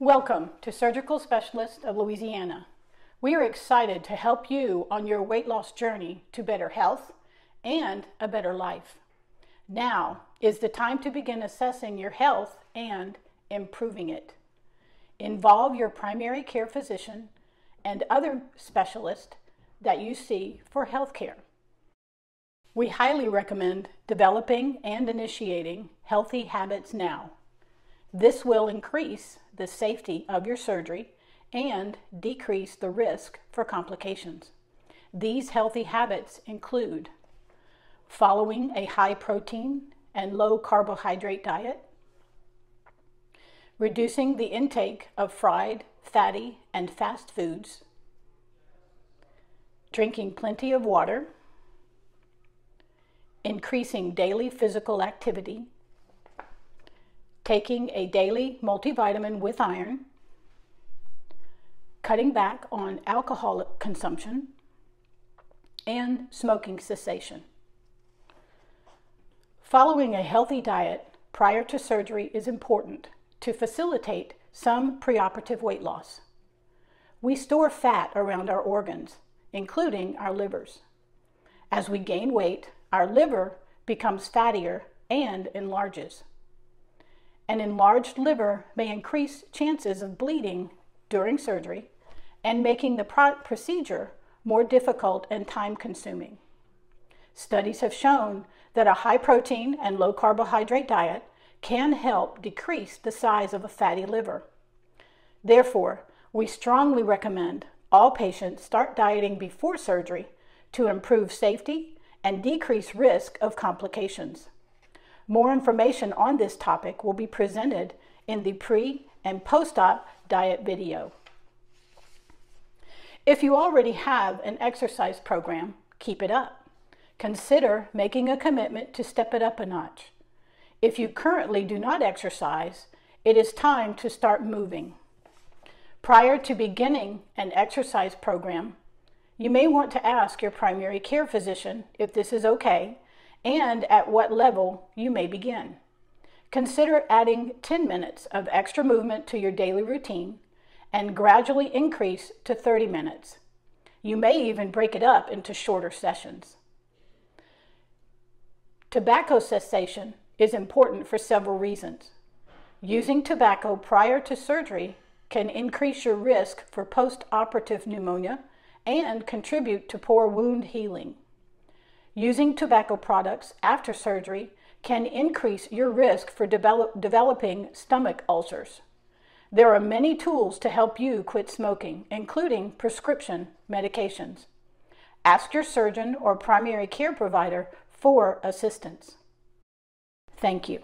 Welcome to Surgical Specialist of Louisiana. We are excited to help you on your weight loss journey to better health and a better life. Now is the time to begin assessing your health and improving it. Involve your primary care physician and other specialists that you see for health care. We highly recommend developing and initiating healthy habits now. This will increase the safety of your surgery and decrease the risk for complications. These healthy habits include following a high protein and low carbohydrate diet, reducing the intake of fried, fatty, and fast foods, drinking plenty of water, increasing daily physical activity, taking a daily multivitamin with iron, cutting back on alcohol consumption, and smoking cessation. Following a healthy diet prior to surgery is important to facilitate some preoperative weight loss. We store fat around our organs, including our livers. As we gain weight, our liver becomes fattier and enlarges. An enlarged liver may increase chances of bleeding during surgery and making the procedure more difficult and time consuming. Studies have shown that a high protein and low carbohydrate diet can help decrease the size of a fatty liver. Therefore, we strongly recommend all patients start dieting before surgery to improve safety and decrease risk of complications. More information on this topic will be presented in the pre and post-op diet video. If you already have an exercise program, keep it up consider making a commitment to step it up a notch. If you currently do not exercise, it is time to start moving. Prior to beginning an exercise program, you may want to ask your primary care physician if this is okay and at what level you may begin. Consider adding 10 minutes of extra movement to your daily routine and gradually increase to 30 minutes. You may even break it up into shorter sessions. Tobacco cessation is important for several reasons. Using tobacco prior to surgery can increase your risk for post-operative pneumonia and contribute to poor wound healing. Using tobacco products after surgery can increase your risk for develop, developing stomach ulcers. There are many tools to help you quit smoking, including prescription medications. Ask your surgeon or primary care provider for assistance. Thank you.